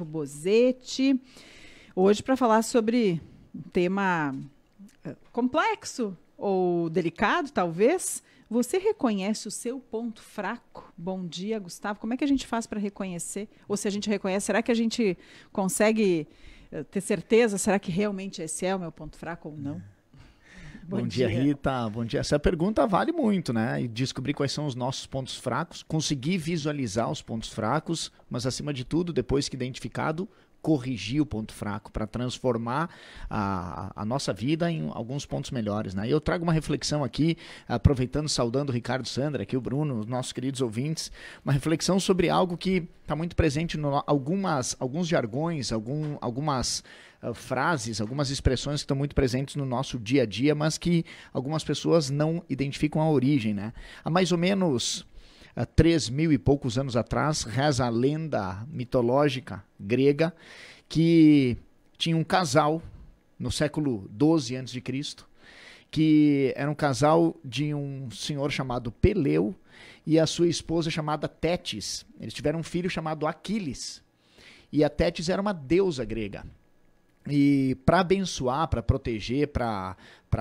Gustavo Bozetti. Hoje para falar sobre um tema eh, complexo ou delicado, talvez. Você reconhece o seu ponto fraco? Bom dia, Gustavo. Como é que a gente faz para reconhecer? Ou se a gente reconhece, será que a gente consegue eh, ter certeza? Será que realmente esse é o meu ponto fraco ou não? Bom, Bom dia, dia, Rita. Bom dia. Essa pergunta vale muito, né? E descobrir quais são os nossos pontos fracos, conseguir visualizar os pontos fracos, mas acima de tudo, depois que identificado, corrigir o ponto fraco, para transformar a, a, nossa vida em alguns pontos melhores. Né? Eu trago uma reflexão aqui, aproveitando, saudando o Ricardo Sandra, aqui o Bruno, os nossos queridos ouvintes, uma reflexão sobre algo que está muito presente em algumas, alguns jargões, algum, algumas uh, frases, algumas expressões que estão muito presentes no nosso dia a dia, mas que algumas pessoas não identificam a origem. Né? Há mais ou menos três mil e poucos anos atrás, reza a lenda mitológica grega que tinha um casal no século 12 a.C., que era um casal de um senhor chamado Peleu e a sua esposa chamada Tétis. Eles tiveram um filho chamado Aquiles. E a Tétis era uma deusa grega. E para abençoar, para proteger, para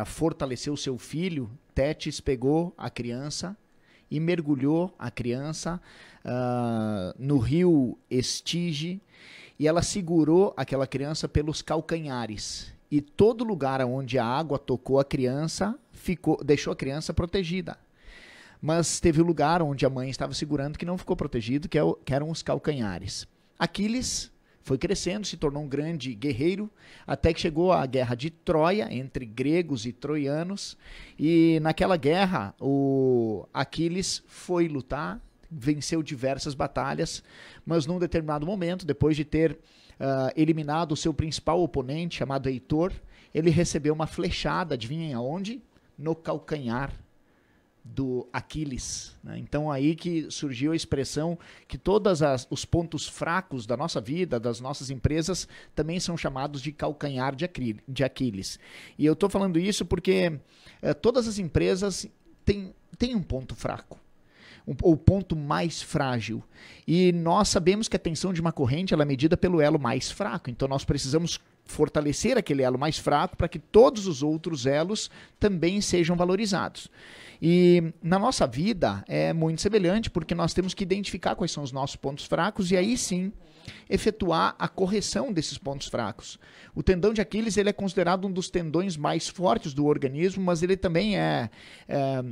fortalecer o seu filho, Tétis pegou a criança e mergulhou a criança uh, no rio Estige e ela segurou aquela criança pelos calcanhares. E todo lugar onde a água tocou a criança ficou, deixou a criança protegida. Mas teve um lugar onde a mãe estava segurando que não ficou protegido, que, é o, que eram os calcanhares. Aquiles foi crescendo, se tornou um grande guerreiro, até que chegou a guerra de Troia entre gregos e troianos. E naquela guerra, o Aquiles foi lutar, venceu diversas batalhas, mas num determinado momento, depois de ter uh, eliminado o seu principal oponente, chamado Heitor, ele recebeu uma flechada, adivinhem aonde? No calcanhar do Aquiles. Né? Então aí que surgiu a expressão que todos os pontos fracos da nossa vida, das nossas empresas, também são chamados de calcanhar de, Aquiles. E eu estou falando isso porque é, todas as empresas têm, têm um ponto fraco. Um, o ponto mais frágil. E nós sabemos que a tensão de uma corrente é medida pelo elo mais fraco. Então nós precisamos fortalecer aquele elo mais fraco para que todos os outros elos também sejam valorizados. E na nossa vida é muito semelhante, porque nós temos que identificar quais são os nossos pontos fracos e aí sim efetuar a correção desses pontos fracos. O tendão de Aquiles ele é considerado um dos tendões mais fortes do organismo, mas ele também é, é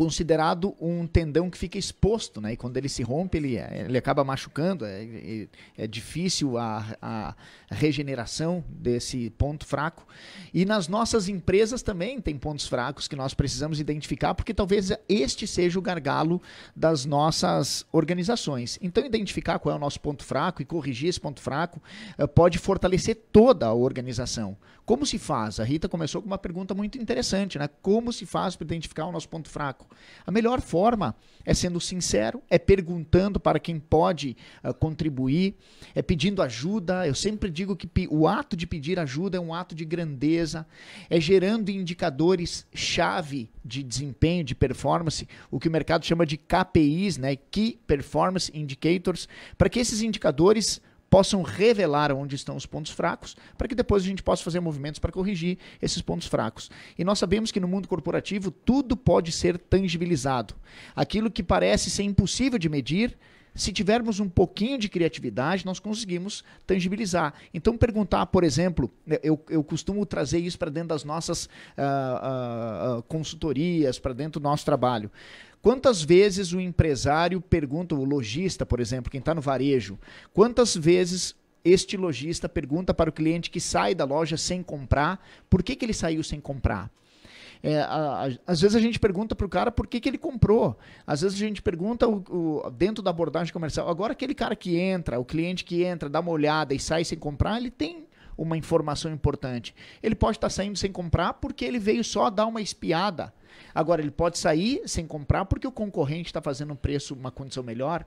considerado um tendão que fica exposto, né? E quando ele se rompe, ele, ele acaba machucando. É, é, é difícil a, a, regeneração desse ponto fraco. E nas nossas empresas também tem pontos fracos que nós precisamos identificar, porque talvez este seja o gargalo das nossas organizações. Então, identificar qual é o nosso ponto fraco e corrigir esse ponto fraco uh, pode fortalecer toda a organização. Como se faz? A Rita começou com uma pergunta muito interessante, né? Como se faz para identificar o nosso ponto fraco? A melhor forma é sendo sincero, é perguntando para quem pode uh, contribuir, é pedindo ajuda. Eu sempre digo que o ato de pedir ajuda é um ato de grandeza, é gerando indicadores chave de desempenho, de performance, o que o mercado chama de KPIs, né? Key Performance Indicators, para que esses indicadores possam revelar onde estão os pontos fracos, para que depois a gente possa fazer movimentos para corrigir esses pontos fracos. E nós sabemos que no mundo corporativo tudo pode ser tangibilizado. Aquilo que parece ser impossível de medir, se tivermos um pouquinho de criatividade, nós conseguimos tangibilizar. Então, perguntar, por exemplo, eu, eu costumo trazer isso para dentro das nossas uh, uh, consultorias, para dentro do nosso trabalho. Quantas vezes o empresário pergunta, o lojista, por exemplo, quem está no varejo, quantas vezes este lojista pergunta para o cliente que sai da loja sem comprar, por que, que ele saiu sem comprar? É, a, a, às vezes a gente pergunta para o cara por que, que ele comprou. Às vezes a gente pergunta o, o, dentro da abordagem comercial. Agora, aquele cara que entra, o cliente que entra, dá uma olhada e sai sem comprar, ele tem uma informação importante. Ele pode estar tá saindo sem comprar porque ele veio só dar uma espiada Agora, ele pode sair sem comprar porque o concorrente está fazendo um preço, uma condição melhor.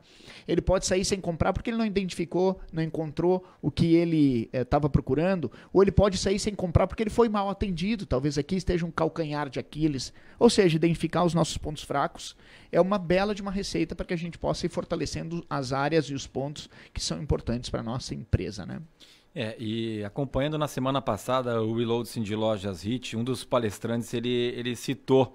Ele pode sair sem comprar porque ele não identificou, não encontrou o que ele estava eh, procurando. Ou ele pode sair sem comprar porque ele foi mal atendido. Talvez aqui esteja um calcanhar de Aquiles. Ou seja, identificar os nossos pontos fracos é uma bela de uma receita para que a gente possa ir fortalecendo as áreas e os pontos que são importantes para a nossa empresa. Né? É, e acompanhando na semana passada o Reload de Lojas Hit, um dos palestrantes ele, ele citou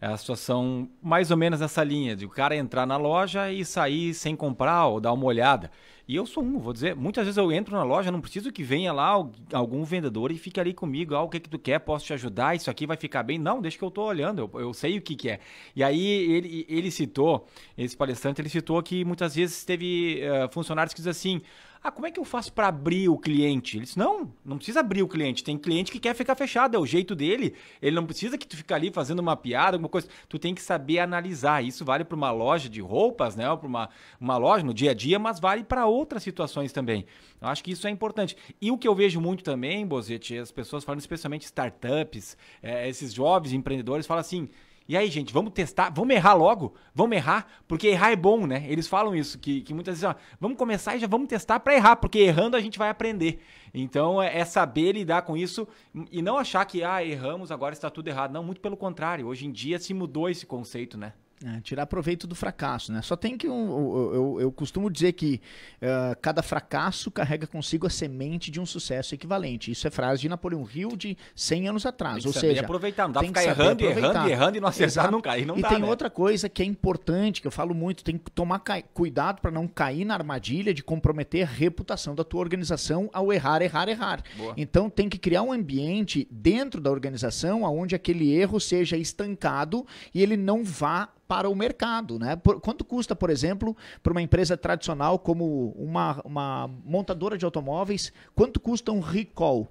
a situação mais ou menos nessa linha, de o cara entrar na loja e sair sem comprar ou dar uma olhada. E eu sou um, vou dizer, muitas vezes eu entro na loja, não preciso que venha lá algum vendedor e fique ali comigo, ah, o que que tu quer, posso te ajudar, isso aqui vai ficar bem. Não, deixa que eu tô olhando, eu, eu sei o que que é. E aí ele, ele citou, esse palestrante, ele citou que muitas vezes teve uh, funcionários que dizem assim, ah, como é que eu faço para abrir o cliente? Ele disse, não, não precisa abrir o cliente. Tem cliente que quer ficar fechado, é o jeito dele. Ele não precisa que tu fique ali fazendo uma piada, alguma coisa. Tu tem que saber analisar. Isso vale para uma loja de roupas, né? Para uma, uma loja no dia a dia, mas vale para outras situações também. Eu acho que isso é importante. E o que eu vejo muito também, Bozete, as pessoas falando, especialmente startups, é, esses jovens empreendedores, falam assim e aí, gente, vamos testar, vamos errar logo, vamos errar, porque errar é bom, né? Eles falam isso, que, que muitas vezes, ó, vamos começar e já vamos testar para errar, porque errando a gente vai aprender. Então é, é, saber lidar com isso e não achar que, ah, erramos, agora está tudo errado. Não, muito pelo contrário, hoje em dia se mudou esse conceito, né? É, tirar proveito do fracasso, né? Só tem que um, eu, eu, eu, costumo dizer que uh, cada fracasso carrega consigo a semente de um sucesso equivalente. Isso é frase de Napoleão Hill de 100 anos atrás. Ou seja, aproveitar, não dá tem pra ficar errando, errando, errando e não acertar Exato. nunca. E, não e dá, tem né? outra coisa que é importante, que eu falo muito, tem que tomar cuidado para não cair na armadilha de comprometer a reputação da tua organização ao errar, errar, errar. Boa. Então tem que criar um ambiente dentro da organização onde aquele erro seja estancado e ele não vá para o mercado. Né? Por, quanto custa, por exemplo, para uma empresa tradicional como uma, uma montadora de automóveis, quanto custa um recall?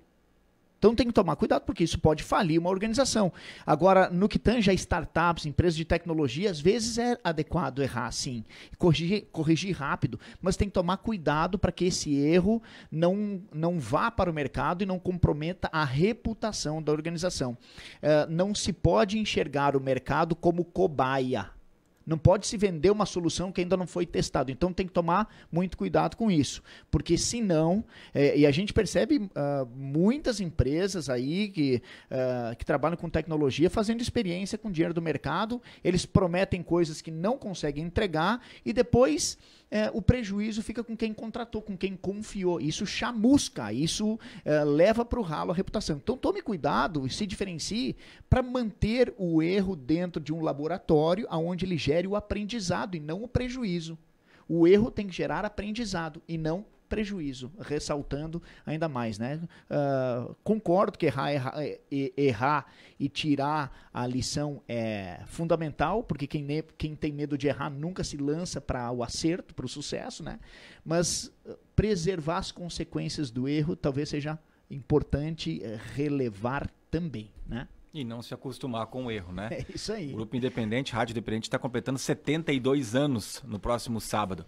Então tem que tomar cuidado, porque isso pode falir uma organização. Agora, no que tange a startups, empresas de tecnologia, às vezes é adequado errar sim, corrigir, corrigir rápido, mas tem que tomar cuidado para que esse erro não, não vá para o mercado e não comprometa a reputação da organização. Uh, não se pode enxergar o mercado como cobaia não pode se vender uma solução que ainda não foi testada. Então tem que tomar muito cuidado com isso. Porque senão, é, e a gente percebe uh, muitas empresas aí que, uh, que trabalham com tecnologia fazendo experiência com dinheiro do mercado, eles prometem coisas que não conseguem entregar e depois é, o prejuízo fica com quem contratou, com quem confiou. Isso chamusca, isso é, leva para o ralo a reputação. Então tome cuidado e se diferencie para manter o erro dentro de um laboratório onde ele gere o aprendizado e não o prejuízo. O erro tem que gerar aprendizado e não prejuízo, ressaltando ainda mais, né? Uh, concordo que errar, errar, errar, e tirar a lição é fundamental, porque quem, quem tem medo de errar nunca se lança para o acerto, para o sucesso, né? Mas ah, preservar as consequências do erro talvez seja importante eh, relevar também, né? E não se acostumar com o erro, né? É isso aí. O Grupo Independente, Rádio Independente, está completando 72 anos no próximo sábado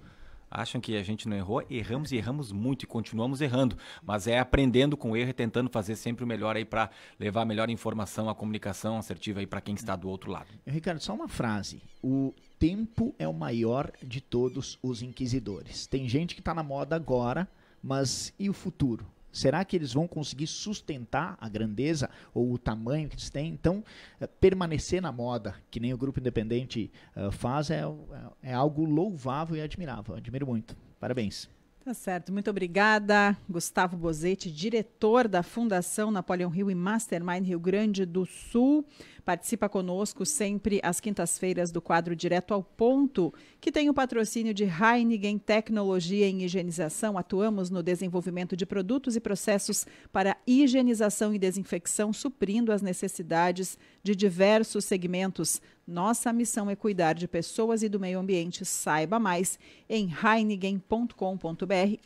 acham que a gente não errou, erramos e erramos muito e continuamos errando, mas é aprendendo com o erro e tentando fazer sempre o melhor aí para levar a melhor informação, a comunicação assertiva aí para quem está do outro lado. Ricardo, só uma frase. O tempo é o maior de todos os inquisidores. Tem gente que está na moda agora, mas e o futuro? Será que eles vão conseguir sustentar a grandeza ou o tamanho que eles têm? Então, eh, permanecer na moda, que nem o grupo independente uh, faz, é, é, é algo louvável e admirável. Admiro muito. Parabéns. Tá certo, muito obrigada. Gustavo Bozetti, diretor da Fundação Napoleão Rio e Mastermind Rio Grande do Sul. Participa conosco sempre às quintas-feiras do quadro Direto ao Ponto, que tem o patrocínio de Heineken Tecnologia em Higienização. Atuamos no desenvolvimento de produtos e processos para higienização e desinfecção, suprindo as necessidades de diversos segmentos. Nossa missão é cuidar de pessoas e do meio ambiente. Saiba mais em heineken.com.br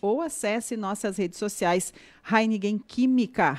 ou acesse nossas redes sociais Heineken Química,